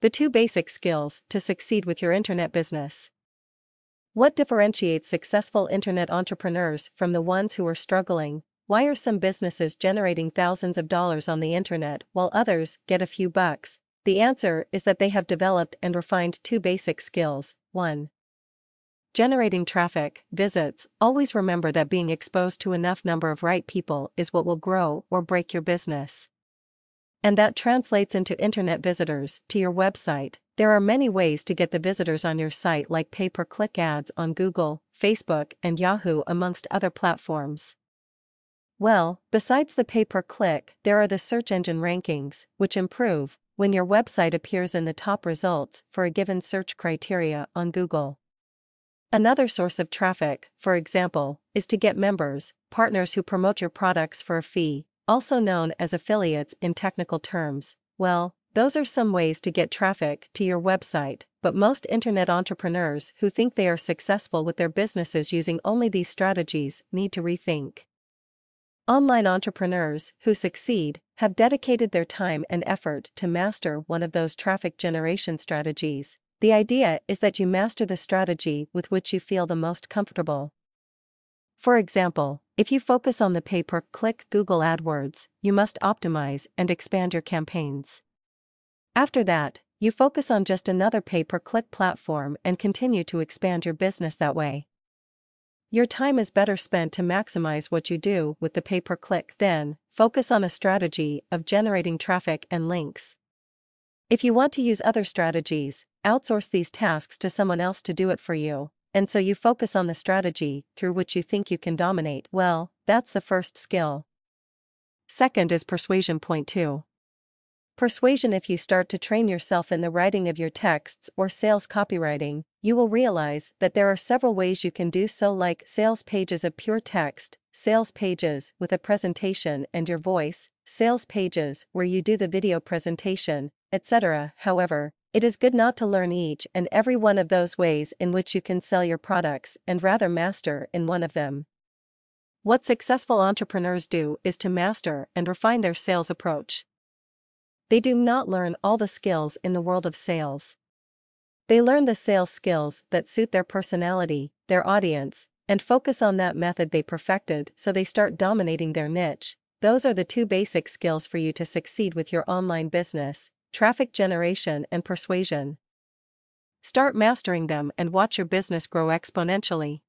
The two basic skills to succeed with your internet business. What differentiates successful internet entrepreneurs from the ones who are struggling? Why are some businesses generating thousands of dollars on the internet while others get a few bucks? The answer is that they have developed and refined two basic skills. 1. Generating traffic, visits. Always remember that being exposed to enough number of right people is what will grow or break your business. And that translates into internet visitors to your website. There are many ways to get the visitors on your site, like pay per click ads on Google, Facebook, and Yahoo, amongst other platforms. Well, besides the pay per click, there are the search engine rankings, which improve when your website appears in the top results for a given search criteria on Google. Another source of traffic, for example, is to get members, partners who promote your products for a fee, also known as affiliates in technical terms. Well, those are some ways to get traffic to your website, but most internet entrepreneurs who think they are successful with their businesses using only these strategies need to rethink. Online entrepreneurs who succeed have dedicated their time and effort to master one of those traffic generation strategies. The idea is that you master the strategy with which you feel the most comfortable. For example, if you focus on the pay per click Google AdWords, you must optimize and expand your campaigns. After that, you focus on just another pay per click platform and continue to expand your business that way. Your time is better spent to maximize what you do with the pay per click, then, focus on a strategy of generating traffic and links. If you want to use other strategies, outsource these tasks to someone else to do it for you and so you focus on the strategy through which you think you can dominate. Well, that's the first skill. Second is persuasion. Point 2. Persuasion If you start to train yourself in the writing of your texts or sales copywriting, you will realize that there are several ways you can do so, like sales pages of pure text, sales pages with a presentation and your voice, sales pages where you do the video presentation, etc. However, it is good not to learn each and every one of those ways in which you can sell your products and rather master in one of them. What successful entrepreneurs do is to master and refine their sales approach. They do not learn all the skills in the world of sales. They learn the sales skills that suit their personality, their audience, and focus on that method they perfected so they start dominating their niche. Those are the two basic skills for you to succeed with your online business traffic generation and persuasion. Start mastering them and watch your business grow exponentially.